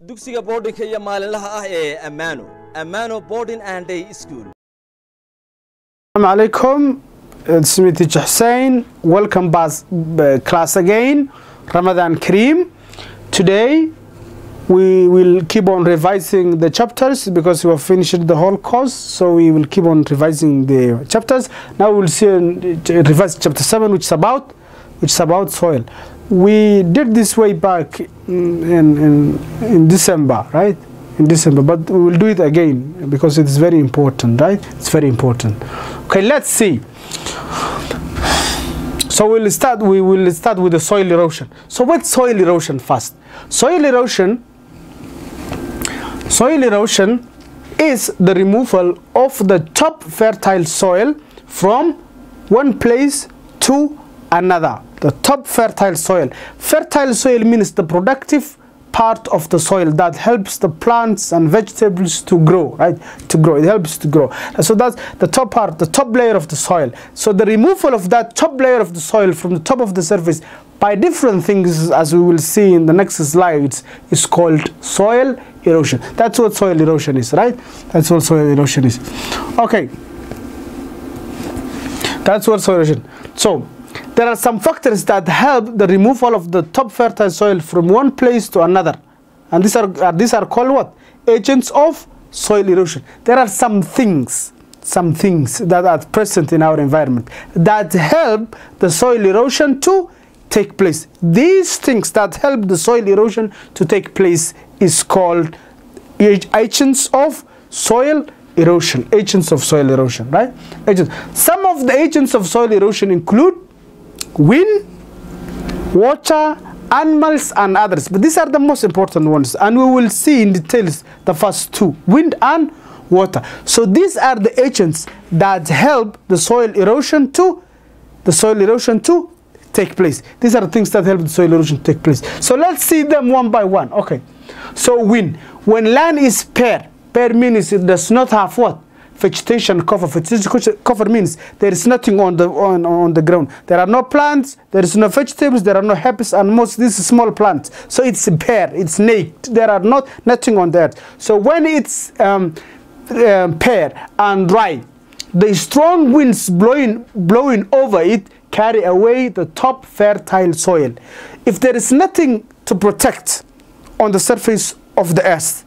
dugsiga boardingka iyo maalinlaha ah ee ammaano ammaano boarding and day school Assalamu alaikum. It's me. Welcome back uh, class again. Ramadan Kareem. Today we will keep on revising the chapters because we have finished the whole course. So we will keep on revising the chapters. Now we will see uh, revise chapter seven, which is about which is about soil. We did this way back in, in, in December, right? in December, but we will do it again because it's very important, right? It's very important. Okay, let's see. So we'll start. We will start with the soil erosion. So what's soil erosion first? Soil erosion. Soil erosion is the removal of the top fertile soil from one place to another. The top fertile soil. Fertile soil means the productive part of the soil that helps the plants and vegetables to grow right? To grow. It helps to grow. So that's the top part the top layer of the soil. So the removal of that top layer of the soil from the top of the surface by different things as we will see in the next slides is called soil erosion. That's what soil erosion is right? That's what soil erosion is. Okay. That's what soil erosion. So there are some factors that help the removal of the top fertile soil from one place to another. And these are uh, these are called what? Agents of soil erosion. There are some things some things that are present in our environment that help the soil erosion to take place. These things that help the soil erosion to take place is called agents of soil erosion. Agents of soil erosion right? Agents. Some of the agents of soil erosion include wind, water, animals and others. But these are the most important ones and we will see in details the first two, wind and water. So these are the agents that help the soil erosion to the soil erosion to take place. These are the things that help the soil erosion take place. So let's see them one by one. Okay. So wind. When land is bare, bare means it does not have what? Vegetation cover. Vegetation cover means there is nothing on the on, on the ground. There are no plants, there is no vegetables, there are no herbs, and most these small plants. So it's bare, it's naked. There are not nothing on the earth. So when it's um, um, bare and dry, the strong winds blowing blowing over it carry away the top fertile soil. If there is nothing to protect on the surface of the earth,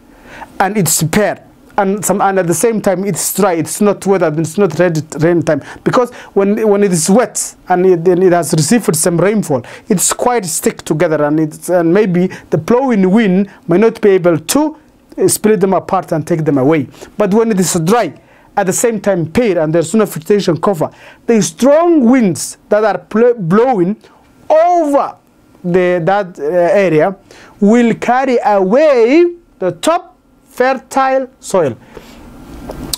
and it's bare and some and at the same time it's dry. It's not weather it's not rain time. Because when when it is wet and it, it has received some rainfall it's quite stick together. And it's and maybe the blowing wind may not be able to split them apart and take them away. But when it is dry at the same time pale and there's no vegetation cover the strong winds that are blowing over the that uh, area will carry away the top fertile soil.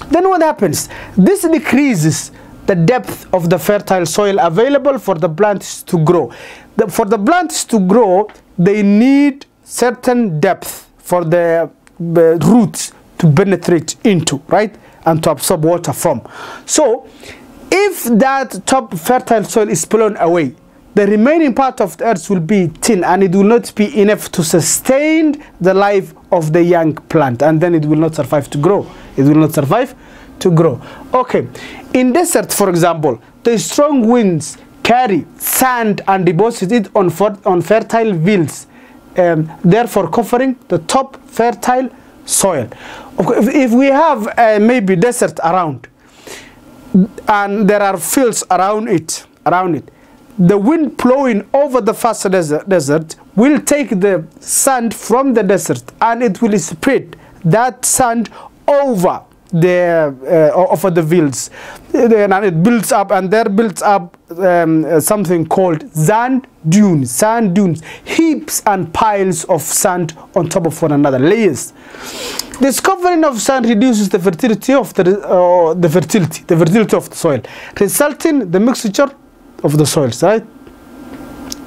Then what happens? This decreases the depth of the fertile soil available for the plants to grow. The, for the plants to grow, they need certain depth for the, the roots to penetrate into, right? And to absorb water from. So, if that top fertile soil is blown away, the remaining part of the earth will be thin and it will not be enough to sustain the life of the young plant and then it will not survive to grow. It will not survive to grow. Okay in desert for example the strong winds carry sand and deposit it on, on fertile fields um, therefore covering the top fertile soil. If, if we have uh, maybe desert around and there are fields around it around it the wind blowing over the desert, desert will take the sand from the desert and it will spread that sand over the uh, over the fields. And it builds up and there builds up um, something called sand dunes. Sand dunes heaps and piles of sand on top of one another. Layers. This covering of sand reduces the fertility of the uh, the fertility the fertility of the soil resulting the mixture of the soils, right?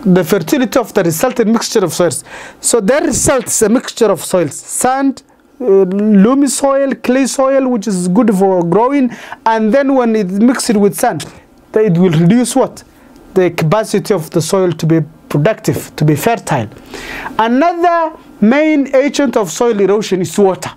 The fertility of the resulting mixture of soils. So there results a mixture of soils, sand, uh, loamy soil, clay soil, which is good for growing, and then when it mixed with sand, it will reduce what? The capacity of the soil to be productive, to be fertile. Another main agent of soil erosion is water.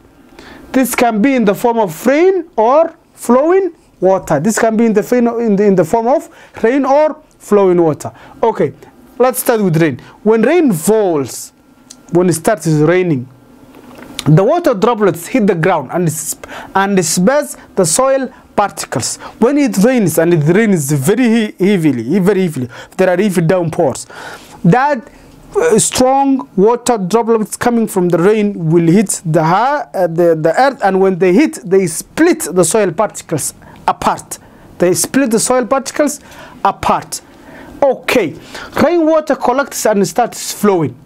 This can be in the form of rain or flowing water. This can be in the, in the, in the form of rain or flowing water. Okay, let's start with rain. When rain falls, when it starts raining, the water droplets hit the ground and, and disperse the soil particles. When it rains and it rains very heavily, very heavily, there are heavy downpours, that uh, strong water droplets coming from the rain will hit the, uh, the, the earth and when they hit, they split the soil particles apart. They split the soil particles apart. Okay, rainwater collects and starts flowing.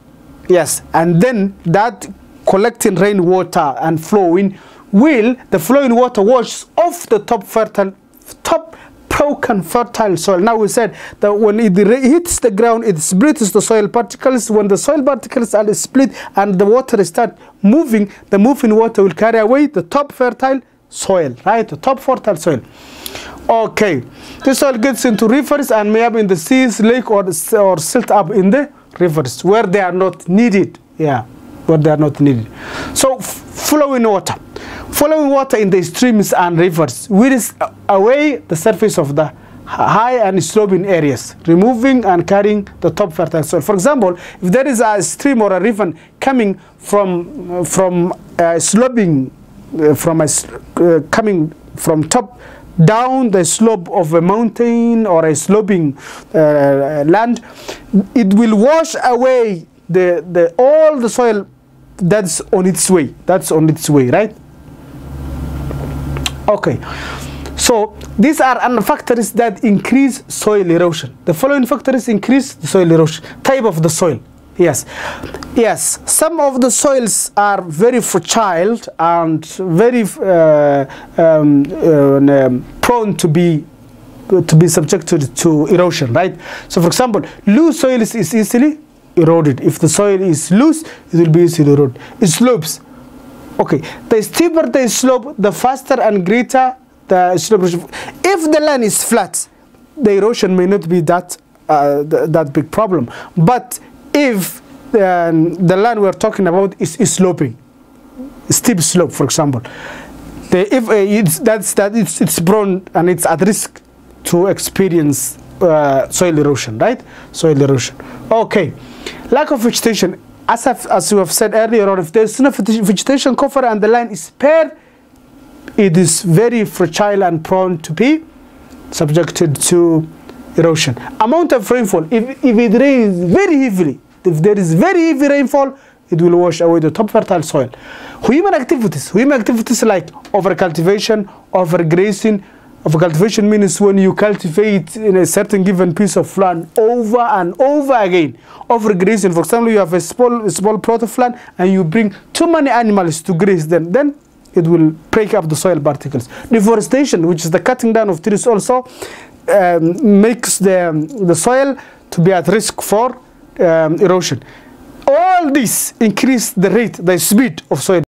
Yes, and then that collecting rainwater and flowing will the flowing water washes off the top fertile top broken fertile soil. Now we said that when it hits the ground, it splits the soil particles. When the soil particles are split and the water start moving, the moving water will carry away the top fertile soil, right? Top fertile soil. Okay, this soil gets into rivers and may up in the seas, lake, or or silt up in the rivers where they are not needed. Yeah, where they are not needed. So flowing water, flowing water in the streams and rivers wears away the surface of the high and sloping areas, removing and carrying the top fertile soil. For example, if there is a stream or a river coming from from uh, sloping, from a uh, coming from top down the slope of a mountain or a sloping uh, land, it will wash away the, the all the soil that's on its way. That's on its way, right? Okay. So these are factors that increase soil erosion. The following factors increase soil erosion. Type of the soil. Yes, yes. Some of the soils are very fertile and very uh, um, uh, prone to be to be subjected to erosion, right? So, for example, loose soil is, is easily eroded. If the soil is loose, it will be easily eroded. It slopes. Okay, the steeper the slope, the faster and greater the slope. If the land is flat, the erosion may not be that uh, th that big problem. But if um, the land we're talking about is, is sloping, steep slope, for example, the, if uh, it's, that's that it's, it's prone and it's at risk to experience uh, soil erosion, right? Soil erosion. Okay, lack of vegetation. As, I've, as we have said earlier, or if there's no vegetation cover and the land is bare, it is very fragile and prone to be subjected to erosion. Amount of rainfall, if, if it rains very heavily, if there is very heavy rainfall, it will wash away the top fertile soil. Human activities, human activities like overcultivation, overgrazing. Overcultivation means when you cultivate in a certain given piece of land over and over again. Overgrazing, for example, you have a small, small plot of land and you bring too many animals to graze them, then it will break up the soil particles. Deforestation, which is the cutting down of trees also, um, makes the, the soil to be at risk for um, erosion. All this increase the rate, the speed of soil